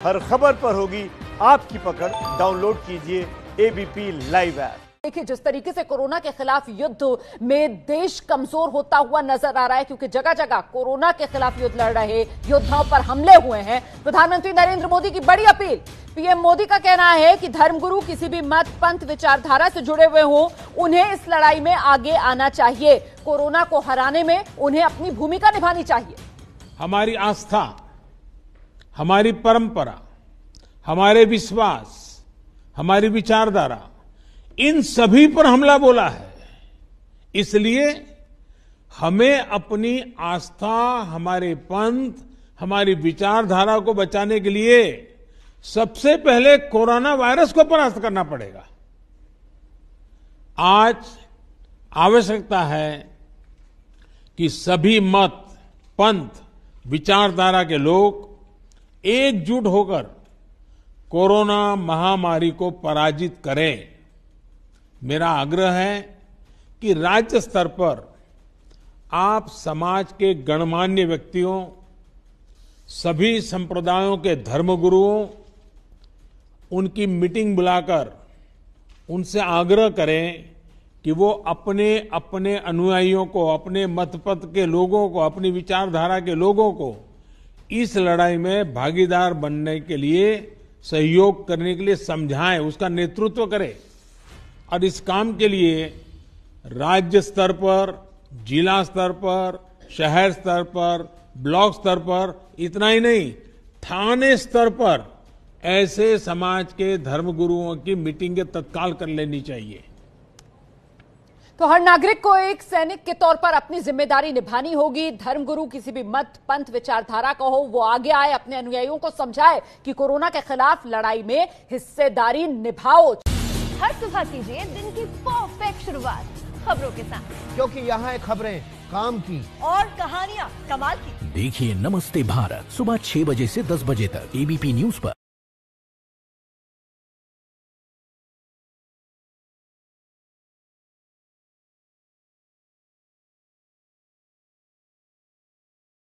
हर खबर पर होगी आपकी पकड़। डाउनलोड कीजिए एबीपी लाइव ऐप देखिए जिस तरीके से कोरोना के खिलाफ युद्ध में देश कमज़ोर होता हुआ नज़र आ रहा है क्योंकि जगह जगह कोरोना के खिलाफ युद्ध लड़ रहे योद्धाओं पर हमले हुए हैं। प्रधानमंत्री नरेंद्र मोदी की बड़ी अपील। पीएम मोदी का कहना है कि धर्मगुरु किसी भी मत पंथ विचारधारा से जुड़े हुए हों उन्हें इस लड़ाई में आगे आना चाहिए। कोरोना को हराने में उन्हें अपनी भूमिका निभानी चाहिए। हमारी आस्था हमारी परंपरा, हमारे विश्वास, हमारी विचारधारा, इन सभी पर हमला बोला है। इसलिए हमें अपनी आस्था, हमारे पंथ, हमारी विचारधारा को बचाने के लिए सबसे पहले कोरोना वायरस को परास्त करना पड़ेगा। आज आवश्यकता है कि सभी मत, पंथ, विचारधारा के लोग एकजुट होकर कोरोना महामारी को पराजित करें। मेरा आग्रह है कि राज्य स्तर पर आप समाज के गणमान्य व्यक्तियों, सभी संप्रदायों के धर्मगुरुओं, उनकी मीटिंग बुलाकर उनसे आग्रह करें कि वो अपने अपने अनुयायियों को, अपने मतपथ के लोगों को, अपनी विचारधारा के लोगों को इस लड़ाई में भागीदार बनने के लिए, सहयोग करने के लिए समझाएँ, उसका नेतृत्व करें। और इस काम के लिए राज्य स्तर पर, जिला स्तर पर, शहर स्तर पर, ब्लॉक स्तर पर, इतना ही नहीं, थाने स्तर पर ऐसे समाज के धर्मगुरुओं की मीटिंगें तत्काल कर लेनी चाहिए। तो हर नागरिक को एक सैनिक के तौर पर अपनी ज़िम्मेदारी निभानी होगी। धर्मगुरु किसी भी मत पंथ विचारधारा का हो वो आगे आए अपने अनुयायियों को समझाए कि कोरोना के खिलाफ लड़ाई में हिस्सेदारी निभाओ। हर सुबह कीजिए दिन की परफेक्ट शुरुआत खबरों के साथ। क्योंकि यहाँ है खबरें काम की। और कहानियाँ कमाल की। देखिए नमस्ते भारत सुबह छह बजे से दस बजे तक एबीपी न्यूज़ पर।